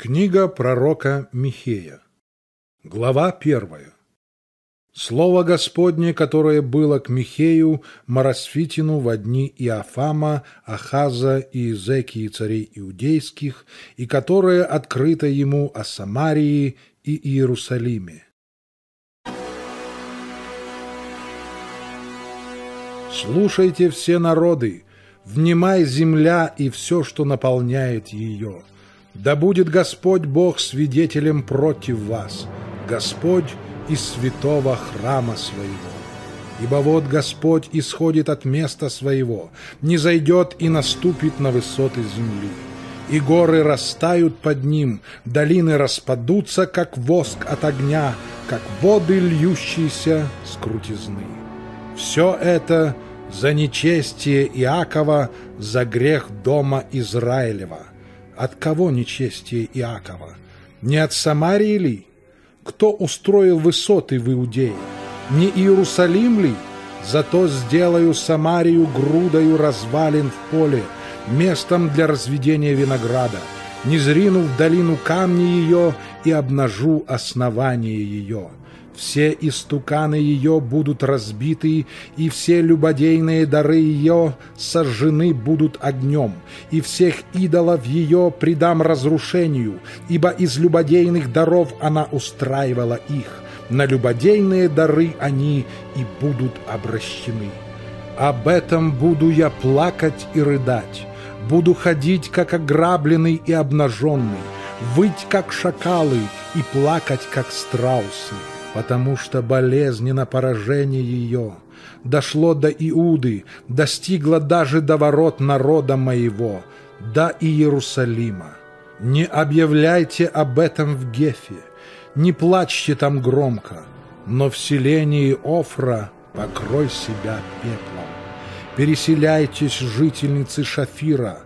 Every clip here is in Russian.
Книга пророка Михея. Глава первая. Слово Господне, которое было к Михею, Марасфитину в дни Иофама, Ахаза и Изекии царей иудейских, и которое открыто ему о Самарии и Иерусалиме. Слушайте все народы, внимай земля и все, что наполняет ее – да будет Господь Бог свидетелем против вас, Господь из святого храма своего. Ибо вот Господь исходит от места своего, не зайдет и наступит на высоты земли. И горы растают под ним, долины распадутся, как воск от огня, как воды, льющиеся с крутизны. Все это за нечестие Иакова, за грех дома Израилева – от кого нечестие Иакова? Не от Самарии ли? Кто устроил высоты в Иудее? Не Иерусалим ли? Зато сделаю Самарию грудою развалин в поле, местом для разведения винограда, не зрину в долину камни ее и обнажу основание ее. Все истуканы ее будут разбиты, и все любодейные дары ее сожжены будут огнем, и всех идолов ее предам разрушению, ибо из любодейных даров она устраивала их. На любодейные дары они и будут обращены. Об этом буду я плакать и рыдать, буду ходить, как ограбленный и обнаженный, выть, как шакалы, и плакать, как страусы потому что болезненно поражение ее дошло до Иуды, достигло даже до ворот народа моего, до Иерусалима. Не объявляйте об этом в Гефе, не плачьте там громко, но в селении Офра покрой себя пеплом. Переселяйтесь, жительницы Шафира,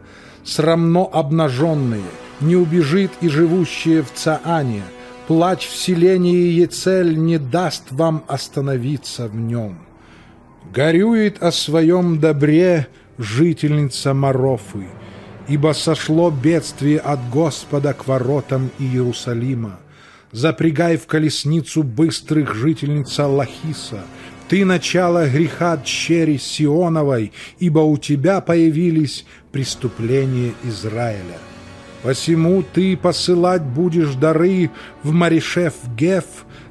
срамно обнаженные, не убежит и живущие в Цаане – Плач в селении Ецель не даст вам остановиться в нем. Горюет о своем добре жительница Марофы, ибо сошло бедствие от Господа к воротам Иерусалима. Запрягай в колесницу быстрых жительница Лахиса, ты начало греха дщери Сионовой, ибо у тебя появились преступления Израиля. Посему ты посылать будешь дары в Маришев Геф,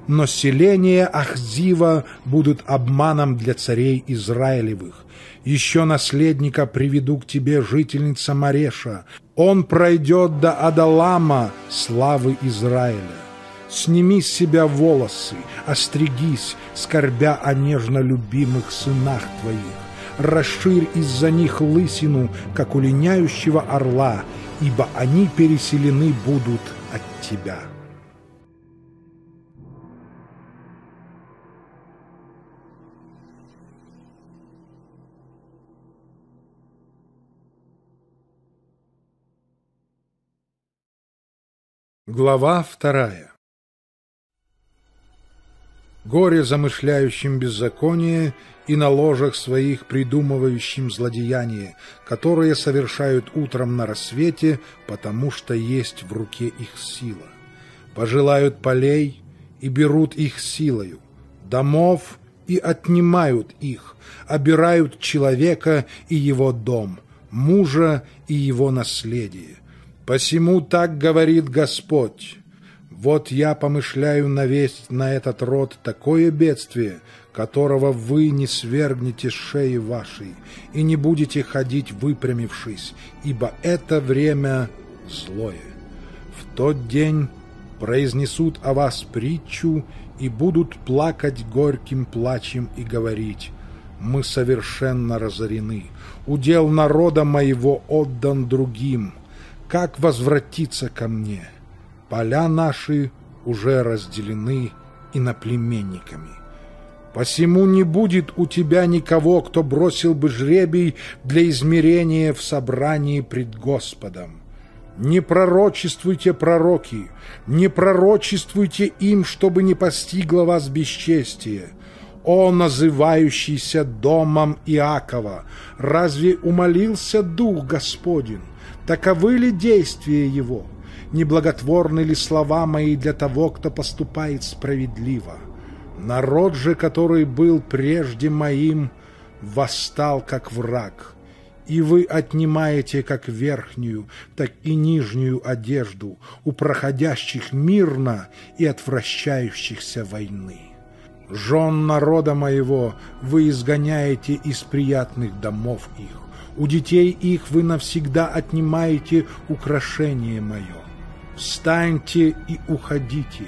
но селения Ахзива будут обманом для царей Израилевых. Еще наследника приведу к тебе жительница Мареша. Он пройдет до Адалама славы Израиля. Сними с себя волосы, остригись, скорбя о нежно любимых сынах твоих. Расширь из-за них лысину, как у линяющего орла, ибо они переселены будут от тебя. Глава вторая Горе замышляющим беззаконие и на ложах своих придумывающим злодеяние, которые совершают утром на рассвете, потому что есть в руке их сила. Пожелают полей и берут их силою, домов и отнимают их, обирают человека и его дом, мужа и его наследие. Посему так говорит Господь, вот я помышляю навесть на этот род такое бедствие, которого вы не свергнете шеи вашей и не будете ходить выпрямившись, ибо это время злое. В тот день произнесут о вас притчу и будут плакать горьким плачем и говорить «Мы совершенно разорены, удел народа моего отдан другим, как возвратиться ко мне?» Поля наши уже разделены иноплеменниками. Посему не будет у тебя никого, кто бросил бы жребий для измерения в собрании пред Господом. Не пророчествуйте, пророки, не пророчествуйте им, чтобы не постигло вас бесчестие. О, называющийся домом Иакова, разве умолился Дух Господень? Таковы ли действия его?» Неблаготворны ли слова мои для того, кто поступает справедливо? Народ же, который был прежде моим, восстал как враг. И вы отнимаете как верхнюю, так и нижнюю одежду у проходящих мирно и отвращающихся войны. Жен народа моего вы изгоняете из приятных домов их, у детей их вы навсегда отнимаете украшение мое. Встаньте и уходите,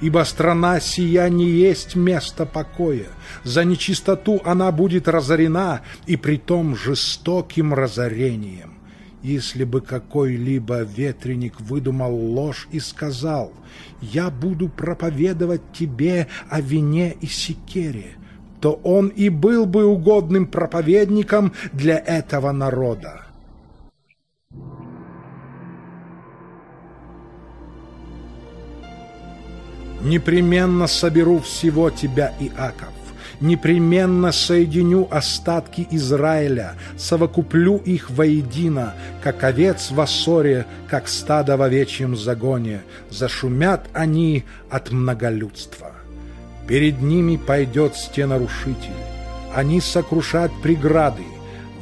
ибо страна сия не есть место покоя. За нечистоту она будет разорена, и притом жестоким разорением. Если бы какой-либо ветреник выдумал ложь и сказал, «Я буду проповедовать тебе о вине и секере», то он и был бы угодным проповедником для этого народа. Непременно соберу всего тебя, Иаков, непременно соединю остатки Израиля, совокуплю их воедино, как овец в Ассоре, как стадо в овечьем загоне, зашумят они от многолюдства. Перед ними пойдет стенарушитель, они сокрушат преграды,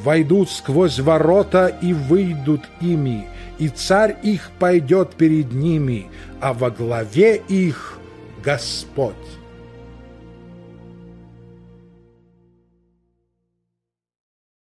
войдут сквозь ворота и выйдут ими, и царь их пойдет перед ними, а во главе их Господь.